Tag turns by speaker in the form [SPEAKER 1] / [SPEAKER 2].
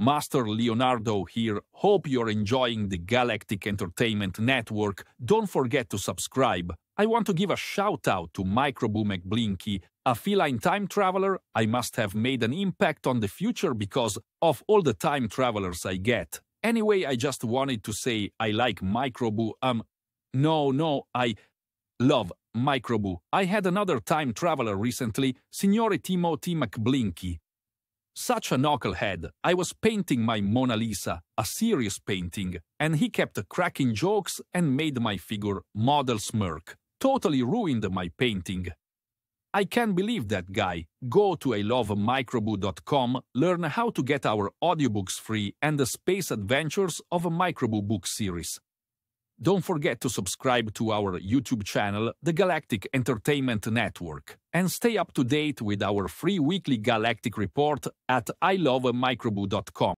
[SPEAKER 1] Master Leonardo here. Hope you're enjoying the Galactic Entertainment Network. Don't forget to subscribe. I want to give a shout out to Microboo McBlinkie, a feline time traveler. I must have made an impact on the future because of all the time travelers I get. Anyway, I just wanted to say I like Microboo. Um, no, no, I love Microboo. I had another time traveler recently, Signore Timothy McBlinkie. Such a knucklehead. I was painting my Mona Lisa, a serious painting, and he kept cracking jokes and made my figure model smirk. Totally ruined my painting. I can't believe that guy. Go to ilovemicroboo.com, learn how to get our audiobooks free and the space adventures of a Microboo book series. Don't forget to subscribe to our YouTube channel, the Galactic Entertainment Network, and stay up to date with our free weekly Galactic report at ilovemicroboo.com.